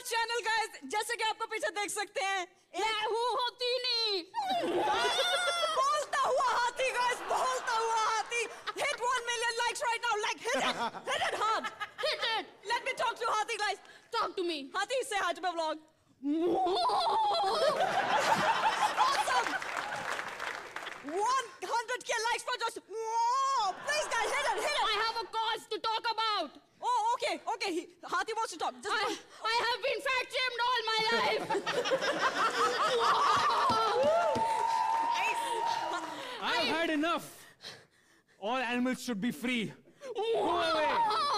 हमारा channel guys जैसे कि आप तो पीछे देख सकते हैं होती नहीं बोलता हुआ हाथी गाइस बोलता हुआ हाथी। Hit one million likes right now like hit it hit it hard hit it let me talk to हाथी गाइस टॉक टू मी हाथी से हाथ में vlog okay okay he, hathi wants to talk just I, I have been fat shamed all my life. I've had enough. All animals should be free. Go away.